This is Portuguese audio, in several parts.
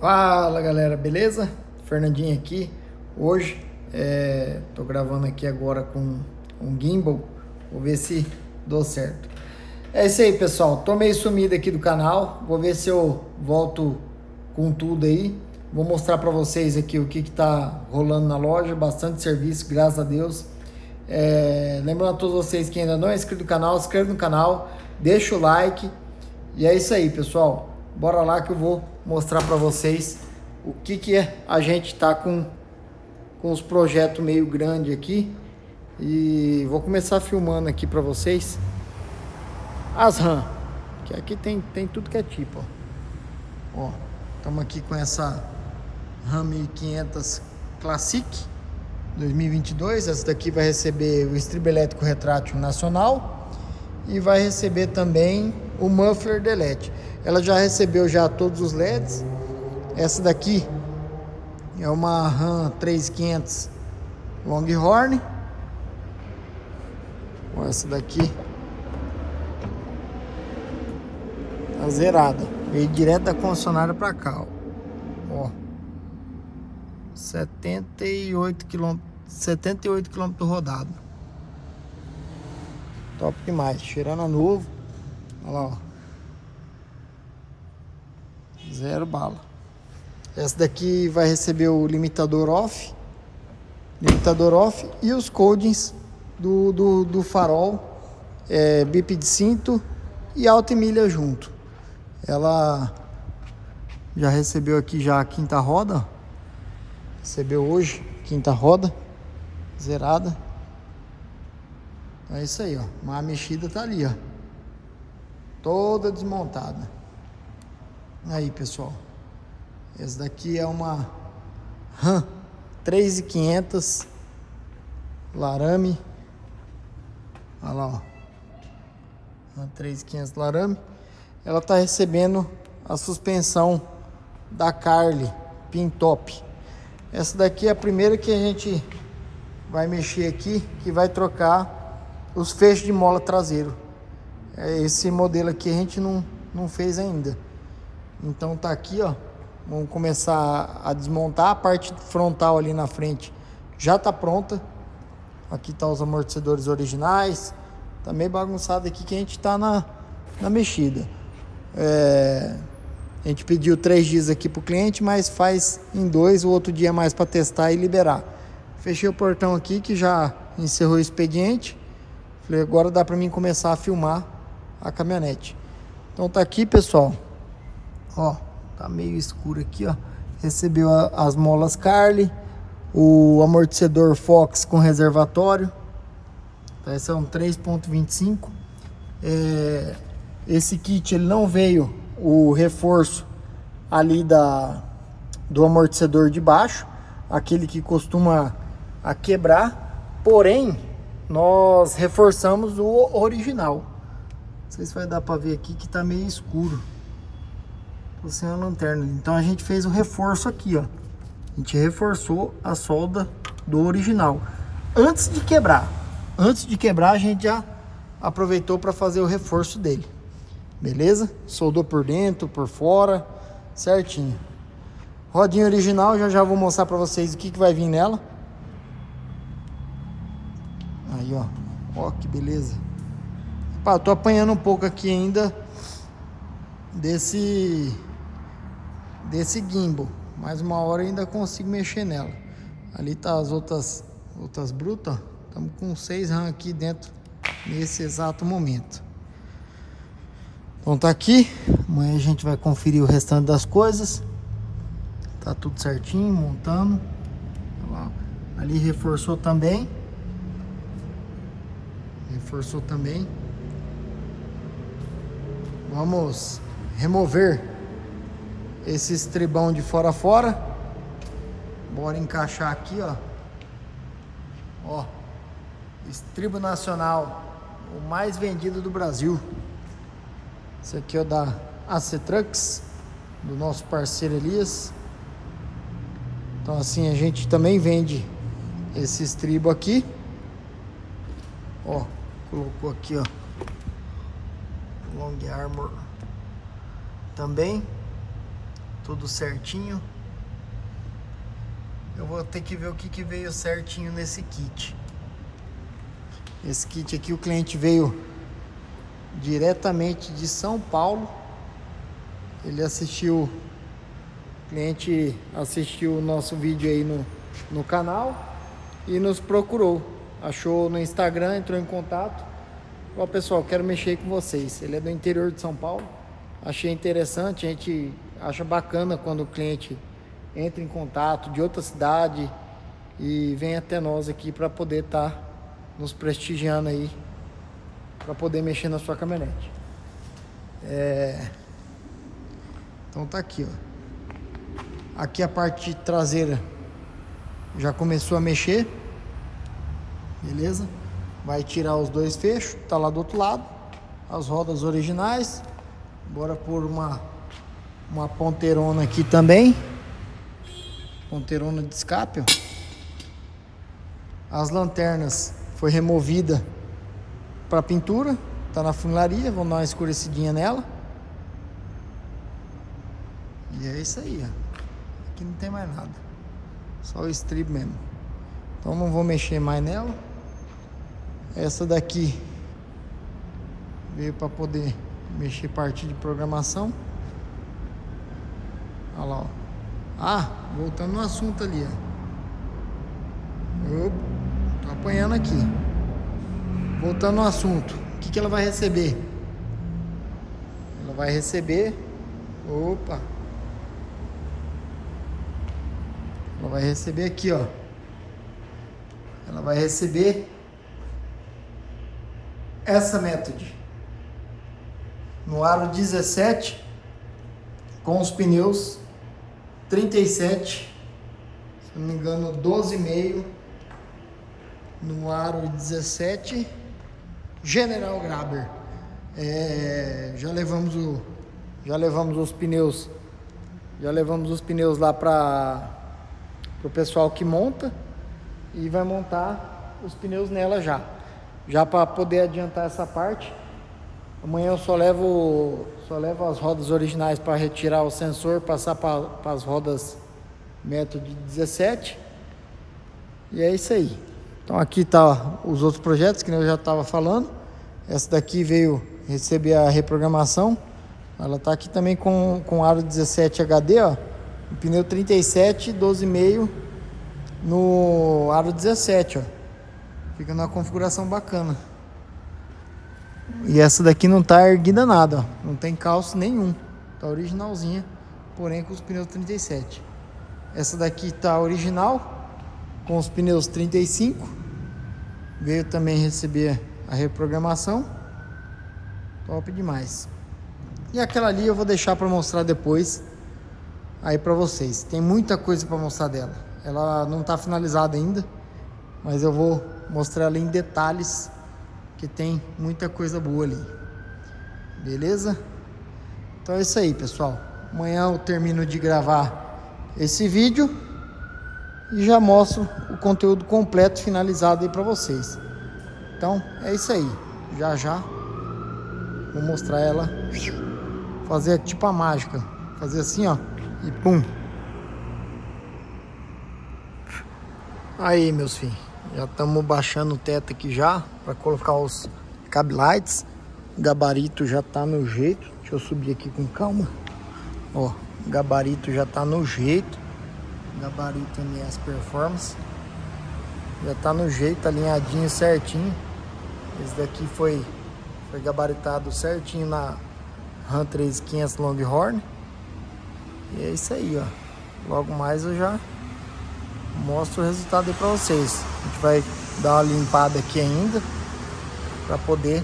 Fala galera, beleza? Fernandinho aqui. Hoje é, tô gravando aqui agora com um gimbal. Vou ver se deu certo. É isso aí, pessoal. Tô meio sumido aqui do canal. Vou ver se eu volto com tudo aí. Vou mostrar para vocês aqui o que que tá rolando na loja. Bastante serviço, graças a Deus. É, lembrando a todos vocês que ainda não é inscrito no canal, se inscreve no canal, deixa o like. E é isso aí, pessoal. Bora lá que eu vou mostrar para vocês o que que é. A gente tá com com os projetos meio grande aqui e vou começar filmando aqui para vocês as RAM, que aqui tem tem tudo que é tipo, ó. Estamos aqui com essa RAM 1500 Classic 2022. Essa daqui vai receber o estribo elétrico retrátil nacional e vai receber também o muffler de LED. Ela já recebeu já todos os LEDs. Essa daqui é uma RAM 3500 Longhorn. Essa daqui tá zerada. Veio direto da concessionária para cá, ó. ó. 78 km 78 km rodado. Top demais, cheirando a novo. Olha lá, ó. Zero bala. Essa daqui vai receber o limitador off. Limitador off e os codings do, do, do farol. É, bip de cinto e alta e milha junto. Ela já recebeu aqui já a quinta roda. Recebeu hoje, quinta roda. Zerada. É isso aí, ó. Mas a mexida tá ali, ó. Toda desmontada. Aí, pessoal. Essa daqui é uma RAM 3500 Larame. Olha lá, ó. RAM 3500 Larame. Ela tá recebendo a suspensão da Carly Pintop. Essa daqui é a primeira que a gente vai mexer aqui, que vai trocar os fechos de mola traseiro. É esse modelo aqui a gente não, não fez ainda. Então tá aqui, ó. Vamos começar a desmontar a parte frontal ali na frente. Já tá pronta. Aqui tá os amortecedores originais. Tá meio bagunçado aqui que a gente tá na, na mexida. É, a gente pediu três dias aqui pro cliente, mas faz em dois, o outro dia mais para testar e liberar. Fechei o portão aqui que já encerrou o expediente. Falei, agora dá para mim começar a filmar a caminhonete. Então tá aqui, pessoal. Ó, tá meio escuro aqui, ó. Recebeu a, as molas Carly, o amortecedor Fox com reservatório. Tá, esse é um 3.25. É, esse kit ele não veio o reforço ali da do amortecedor de baixo, aquele que costuma a quebrar, porém nós reforçamos o original. Não sei se vai dar para ver aqui que tá meio escuro sem a lanterna. Então a gente fez o reforço aqui, ó. A gente reforçou a solda do original. Antes de quebrar. Antes de quebrar, a gente já aproveitou para fazer o reforço dele. Beleza? Soldou por dentro, por fora, certinho. Rodinha original, já já vou mostrar para vocês o que, que vai vir nela. Aí, ó. Ó, que beleza. Pá, tô apanhando um pouco aqui ainda desse desse gimbal. Mais uma hora ainda consigo mexer nela. Ali tá as outras outras brutas. Estamos com seis RAM aqui dentro nesse exato momento. Então tá aqui. Amanhã a gente vai conferir o restante das coisas. Tá tudo certinho, montando. Ali reforçou também. Reforçou também. Vamos remover esse estribão de fora a fora. Bora encaixar aqui, ó. Ó. Estribo nacional, o mais vendido do Brasil. Esse aqui é o da AC Trucks, do nosso parceiro Elias. Então assim, a gente também vende esse estribo aqui. Ó, colocou aqui, ó. Long Armor também tudo certinho. Eu vou ter que ver o que, que veio certinho nesse kit. Esse kit aqui o cliente veio diretamente de São Paulo. Ele assistiu, o cliente assistiu o nosso vídeo aí no, no canal e nos procurou. Achou no Instagram, entrou em contato. Ó pessoal, quero mexer com vocês. Ele é do interior de São Paulo. Achei interessante, a gente acha bacana quando o cliente entra em contato de outra cidade e vem até nós aqui para poder estar tá nos prestigiando aí para poder mexer na sua caminhonete. É... Então tá aqui, ó. Aqui a parte traseira já começou a mexer. Beleza? Vai tirar os dois fechos, tá lá do outro lado. As rodas originais. Bora por uma uma ponteirona aqui também. Ponteirona de escape, ó. As lanternas foi removida para pintura, tá na funilaria, vamos dar uma escurecidinha nela. E é isso aí, ó. Aqui não tem mais nada. Só o strip mesmo. Então não vou mexer mais nela. Essa daqui veio para poder mexer parte de programação. Olha lá, ó. Ah, voltando no assunto ali, ó. Opa, tô apanhando aqui. Voltando no assunto, o que, que ela vai receber? Ela vai receber. Opa! Ela vai receber aqui, ó. Ela vai receber essa método no aro 17 com os pneus 37, se não me engano, 12,5 no aro 17 General Graber. É, já levamos o já levamos os pneus já levamos os pneus lá para o pessoal que monta e vai montar os pneus nela já já para poder adiantar essa parte amanhã eu só levo só levo as rodas originais para retirar o sensor passar para as rodas método 17 e é isso aí então aqui tá os outros projetos que eu já estava falando essa daqui veio receber a reprogramação. Ela está aqui também com, com aro 17 HD, ó. O pneu 37, 12,5 no aro 17, ó. Fica numa configuração bacana. E essa daqui não tá erguida nada, ó. Não tem calço nenhum. Tá originalzinha, porém com os pneus 37. Essa daqui tá original, com os pneus 35. Veio também receber a reprogramação. Top demais. E aquela ali eu vou deixar para mostrar depois aí para vocês. Tem muita coisa para mostrar dela. Ela não está finalizada ainda, mas eu vou mostrar ela em detalhes, que tem muita coisa boa ali. Beleza? Então é isso aí, pessoal. Amanhã eu termino de gravar esse vídeo e já mostro o conteúdo completo finalizado aí para vocês. Então é isso aí. Já já vou mostrar ela fazer tipo a mágica. Fazer assim, ó. E pum. Aí, meus filhos. Já estamos baixando o teto aqui já. para colocar os cab lights. O gabarito já tá no jeito. Deixa eu subir aqui com calma. Ó, o gabarito já tá no jeito. Gabarito MS Performance. Já tá no jeito, alinhadinho certinho. Esse daqui foi, foi gabaritado certinho na RAM 3500 Longhorn. E é isso aí, ó. Logo mais eu já mostro o resultado aí pra vocês. A gente vai dar uma limpada aqui ainda. Pra poder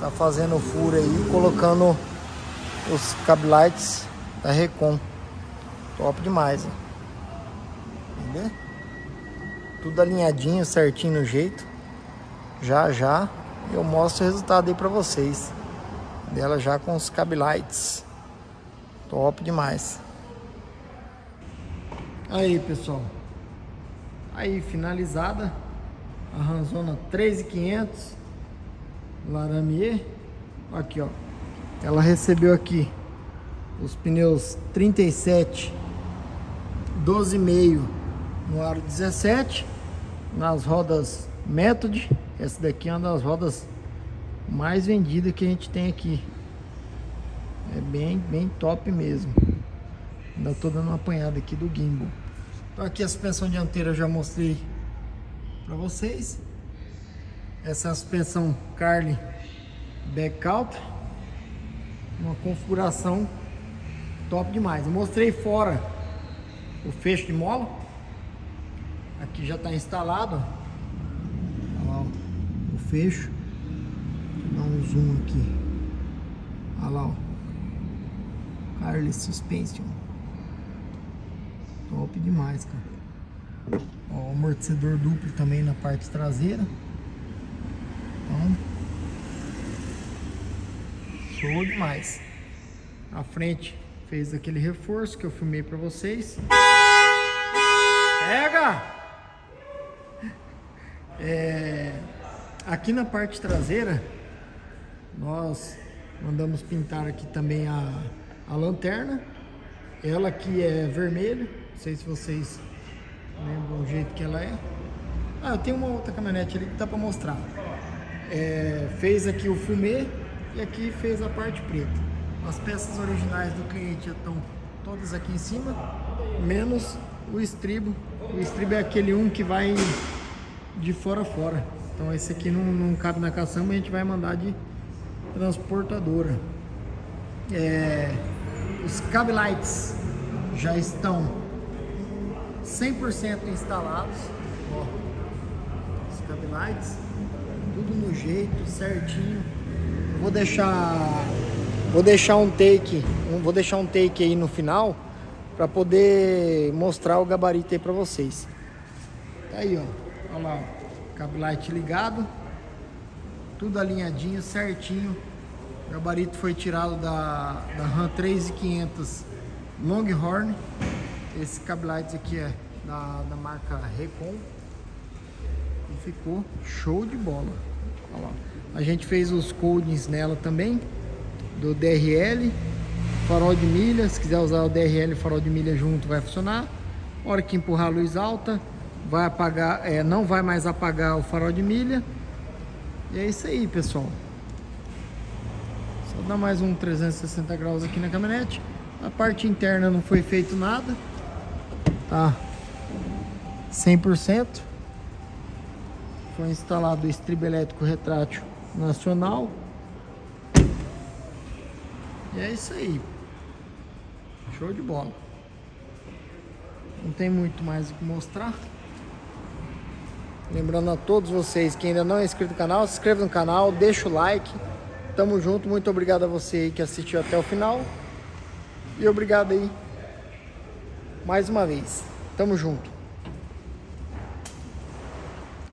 tá fazendo o furo aí, colocando os cablights da Recon. Top demais, ó. Entendeu? Tudo alinhadinho, certinho no jeito já já eu mostro o resultado aí para vocês dela já com os cablights top demais aí pessoal aí finalizada. A Ranzona 3500 Laramier aqui ó. Ela recebeu aqui os pneus 37 12,5 no aro 17 nas rodas Method. Essa daqui é uma das rodas mais vendidas que a gente tem aqui. É bem, bem top mesmo. Ainda tô dando uma apanhada aqui do gimbal então aqui a suspensão dianteira eu já mostrei para vocês essa é a suspensão Carly Back Out uma configuração top demais. Eu mostrei fora o fecho de mola. Aqui já está instalado. Olha lá o fecho. Vou dar um zoom aqui. Olha lá, ó. Carly Suspension. Top demais, cara. Ó, amortecedor duplo também na parte traseira. Então, show demais. A frente fez aquele reforço que eu filmei para vocês. Pega! É, aqui na parte traseira, nós mandamos pintar aqui também a, a lanterna. Ela aqui é vermelha, não sei se vocês lembram o jeito que ela é. Ah, eu tenho uma outra caminhonete ali que dá para mostrar. É, fez aqui o fumê e aqui fez a parte preta. As peças originais do cliente estão todas aqui em cima, menos o estribo. O estribo é aquele um que vai de fora a fora. Então esse aqui não, não cabe na caçamba, a gente vai mandar de transportadora. É, os cab lights já estão 100% instalados. Ó, os cab lights, tudo no jeito, certinho. vou deixar Vou deixar um take, vou deixar um take aí no final para poder mostrar o gabarito aí para vocês. Tá aí, ó. Olha lá, ó. Cabo light ligado. Tudo alinhadinho, certinho. O gabarito foi tirado da, da RAM 3500 Longhorn. Esse cabo light aqui é da, da marca Recon. E ficou show de bola. A gente fez os codings nela também do DRL, farol de milha, se quiser usar o DRL e farol de milha junto vai funcionar. Hora que empurrar a luz alta, vai apagar, é, não vai mais apagar o farol de milha. E é isso aí, pessoal. Só dar mais um 360 graus aqui na caminhonete. A parte interna não foi feito nada. Tá 100%. Foi instalado o estribo elétrico retrátil nacional. E é isso aí. Show de bola. Não tem muito mais o que mostrar. Lembrando a todos vocês que ainda não é inscrito no canal, se inscreva no canal, deixa o like. Tamo junto, muito obrigado a você que assistiu até o final. E obrigado aí mais uma vez. Tamo junto.